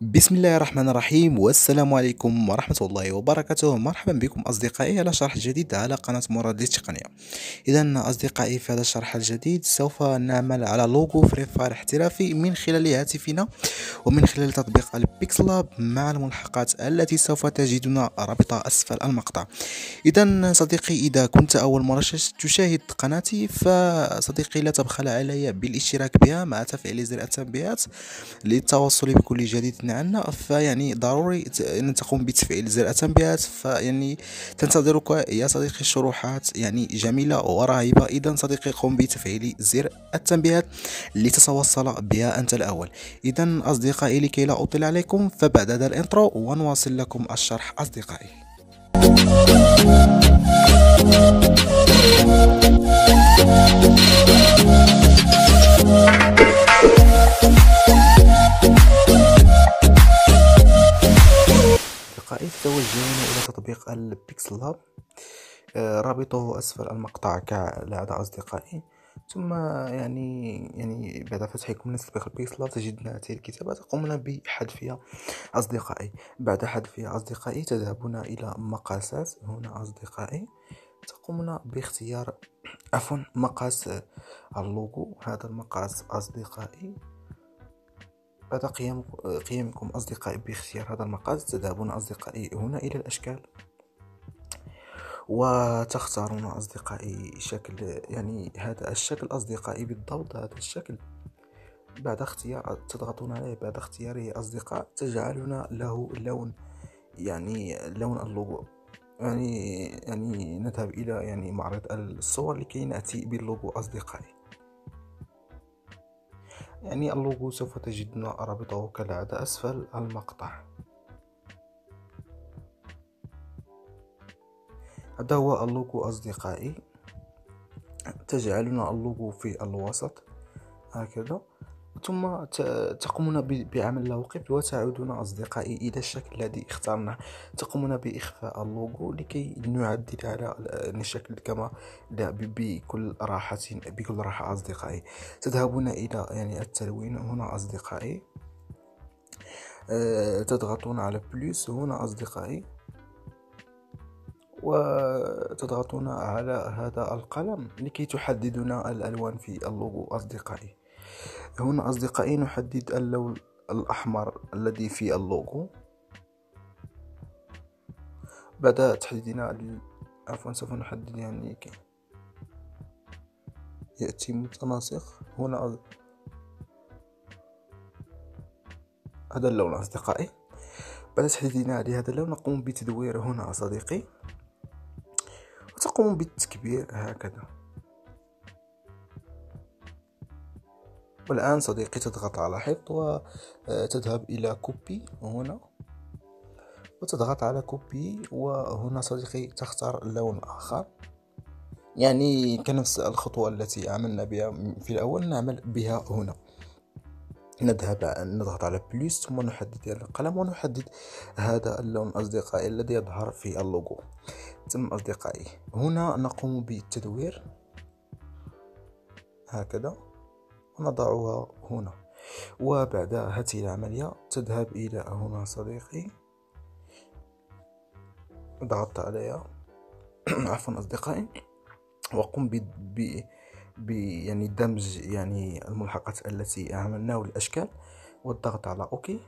بسم الله الرحمن الرحيم والسلام عليكم ورحمة الله وبركاته. مرحبا بكم أصدقائي على شرح جديد على قناة مراد للتقنية. إذا أصدقائي في هذا الشرح الجديد سوف نعمل على لوجو Free Fire احترافي من خلال هاتفنا ومن خلال تطبيق ال PixelLab مع الملحقات التي سوف تجدون رابط أسفل المقطع. إذا صديقي إذا كنت أول مرة تشاهد قناتي فصديقي لا تبخل علي بالاشتراك بها مع تفعيل زر التنبيهات للتواصل بكل جديد عنا فيعني ضروري إن تقوم بتفعيل زر التنبيهات فيعني تنتظرك يا صديقي شروحات يعني جميلة ورهيبة. إذا صديقي قم بتفعيل زر التنبيهات لتتوصل بها أنت الأول. إذا أصدقائي لكي لا أطيل عليكم فبعد هذا الإنترو ونواصل لكم الشرح أصدقائي. ال PixelLab آه، رابطه أسفل المقطع كالعادة أصدقائي. ثم يعني يعني بعد فتحكم لتطبيق البيكسل تجدون هذه الكتابة تقومون بحذفها أصدقائي. بعد حذفها أصدقائي تذهبون إلى مقاسات. هنا أصدقائي تقومون باختيار عفوا مقاس اللوغو هذا المقاس أصدقائي. بعد قيام قيامكم أصدقائي باختيار هذا المقاس تذهبون أصدقائي هنا إلى الأشكال. وتختارون أصدقائي شكل يعني هذا الشكل أصدقائي بالضبط هذا الشكل. بعد اختيار تضغطون عليه بعد اختياره أصدقائي تجعلون له لون يعني لون اللوغو يعني يعني نذهب إلى يعني معرض الصور لكي نأتي باللوغو أصدقائي. يعني اللوغو سوف تجدون رابطه كالعادة أسفل المقطع. هذا هو اللوغو أصدقائي تجعلون اللوغو في الوسط هكذا. ثم تقومون بعمل له قفل وتعودون أصدقائي إلى الشكل الذي اخترناه تقومون بإخفاء اللوغو لكي نعدل على الشكل كما بكل راحة بكل راحة أصدقائي. تذهبون إلى يعني التلوين هنا أصدقائي. آه، تضغطون على plus هنا أصدقائي. وتضغطون على هذا القلم لكي تحددون الألوان في اللوغو أصدقائي. هنا أصدقائي نحدد اللون الأحمر الذي في اللوغو. بعد تحديدنا عفوا سوف نحدد يعني يأتي متناسق. هنا هذا اللون أصدقائي. بعد تحديدنا لهذا اللون نقوم بتدويره هنا صديقي وتقوم بالتكبير هكذا. والآن صديقي تضغط على حفظ وتذهب إلى copy هنا. وتضغط على copy وهنا صديقي تختار لون آخر. يعني كنفس الخطوة التي عملنا بها في الأول نعمل بها هنا. نذهب نضغط على plus ثم نحدد القلم ونحدد هذا اللون أصدقائي الذي يظهر في اللوغو ثم أصدقائي هنا نقوم بالتدوير. هكذا. ونضعها هنا. وبعد هذه العملية تذهب إلى هنا صديقي. ضغطت عليها. عفوا أصدقائي. وقم يعني دمج يعني الملحقات التي عملناه الأشكال والضغط على أوكي.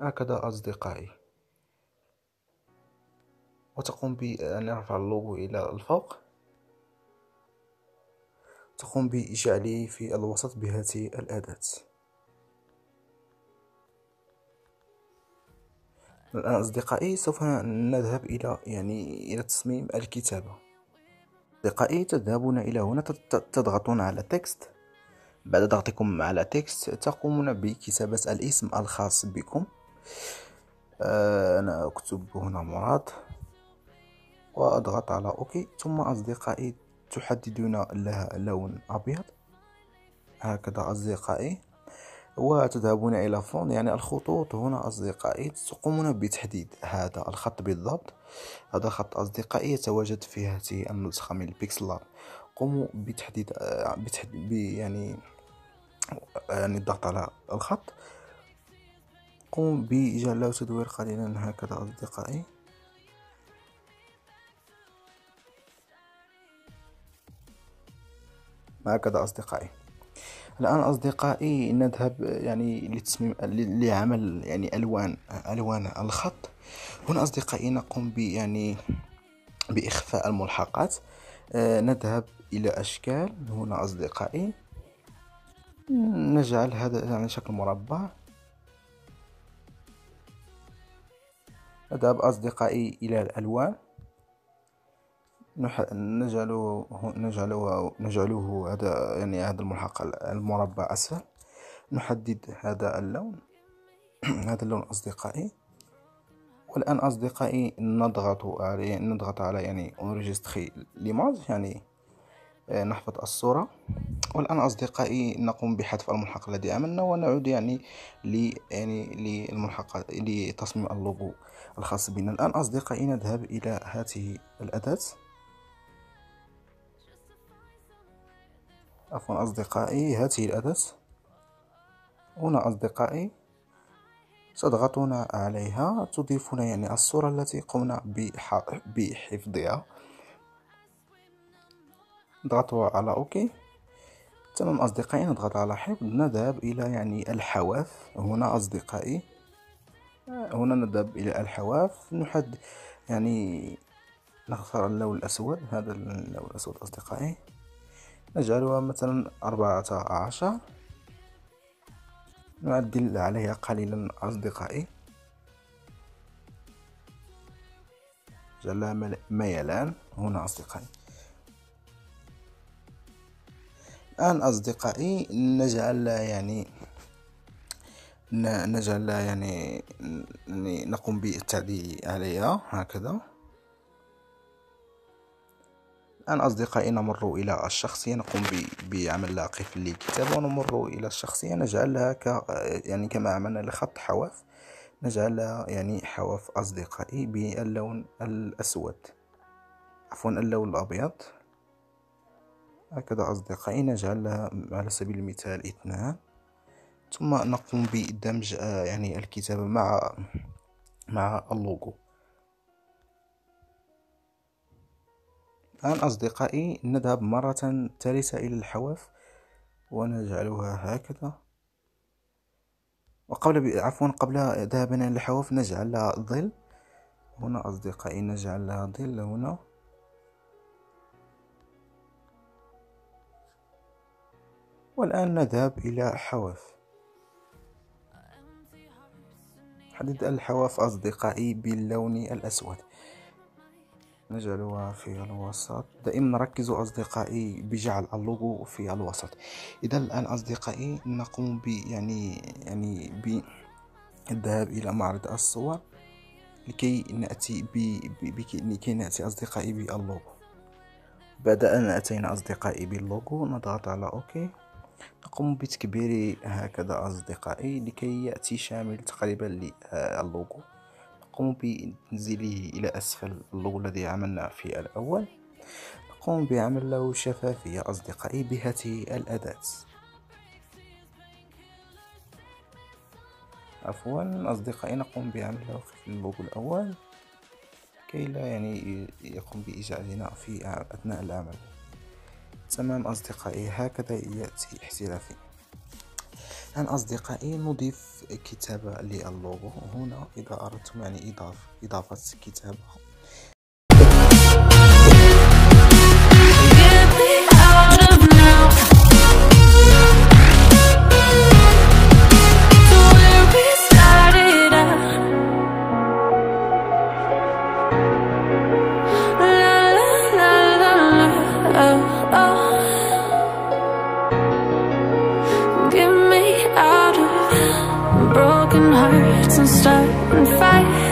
هكذا أصدقائي. وتقوم بأن نرفع اللوغو إلى الفوق. تقوم بجعله في الوسط بهذه الأداة. الآن أصدقائي سوف نذهب إلى يعني إلى تصميم الكتابة. أصدقائي تذهبون إلى هنا تضغطون على text. بعد ضغطكم على text تقومون بكتابة الاسم الخاص بكم. آه، أنا أكتب هنا مراد. وأضغط على okay. ثم أصدقائي تحددون لها لون أبيض. هكذا أصدقائي. وتذهبون إلى font يعني الخطوط هنا أصدقائي تقومون بتحديد هذا الخط بالضبط. هذا خط أصدقائي يتواجد في هذه النسخة من ال PixelLab. قوموا بتحديد بتحديد يعني يعني الضغط على الخط. نقوم بإجعال له تدوير قليلا هكذا أصدقائي. هكذا أصدقائي. الآن أصدقائي نذهب يعني لتصميم لعمل يعني ألوان ألوان الخط. هنا أصدقائي نقوم ب يعني بإخفاء الملحقات. آه، نذهب إلى أشكال. هنا أصدقائي نجعل هذا يعني شكل مربع. نذهب أصدقائي إلى الألوان. نجعله نجعله نجعله هذا يعني هذا الملحق المربع أسفل. نحدد هذا اللون. هذا اللون أصدقائي. والآن أصدقائي نضغط على نضغط على يعني enregistrer l'image يعني آه، نحفظ الصورة. والآن أصدقائي نقوم بحذف الملحق الذي عملنا ونعود يعني ل يعني للملحق لتصميم اللوغو الخاص بنا. الآن أصدقائي نذهب إلى هذه الأداة. عفوا أصدقائي هذه الأداة. هنا أصدقائي تضغطون عليها. تضيفون يعني الصورة التي قمنا بحفظها. نضغطوا على أوكي. تمام أصدقائي نضغط على حفظ. نذهب إلى يعني الحواف. هنا أصدقائي هنا نذهب إلى الحواف. نحد يعني نختار اللون الأسود هذا اللون الأسود أصدقائي. نجعلها مثلا أربعة عشر. نعدل عليها قليلا أصدقائي. جعلها ميلان هنا أصدقائي. الآن أصدقائي نجعل يعني نجعل يعني نقوم بالتعديل عليها هكذا. الآن أصدقائي نمر إلى الشخصية نقوم بعمل لها قفل للكتابة ونمر إلى الشخصية نجعلها ك يعني كما عملنا لخط حواف نجعلها يعني حواف أصدقائي باللون الأسود. عفوا اللون الأبيض. هكذا أصدقائي نجعلها على سبيل المثال إثنان. ثم نقوم بدمج آه، يعني الكتابة مع مع اللوغو. الآن أصدقائي نذهب مرة ثالثة إلى الحواف ونجعلها هكذا. وقبل عفوا قبل ذهابنا إلى الحواف نجعل لها ظل. هنا أصدقائي نجعل لها ظل هنا. والآن نذهب إلى حواف. حدد الحواف أصدقائي باللون الأسود. نجعلها في الوسط. دائما نركز أصدقائي بجعل اللوغو في الوسط. إذا الآن أصدقائي نقوم ب يعني يعني بالذهاب إلى معرض الصور لكي نأتي ب لكي نأتي أصدقائي باللوغو بعد أن أتينا أصدقائي باللوغو نضغط على OK. نقوم بتكبير هكذا أصدقائي لكي يأتي شامل تقريبا للوغو نقوم بتنزيله إلى أسفل اللوغو الذي عملنا في الأول. نقوم بعمل له شفافية أصدقائي بهذه الأداة. عفوا أصدقائي نقوم بعمل له في اللوغو الأول. كي لا يعني يقوم بإزعاجنا في أثناء العمل. تمام أصدقائي هكذا يأتي احترافي. الآن أصدقائي نضيف كتابة للوغو هنا إذا أردتم يعني إضافة كتابة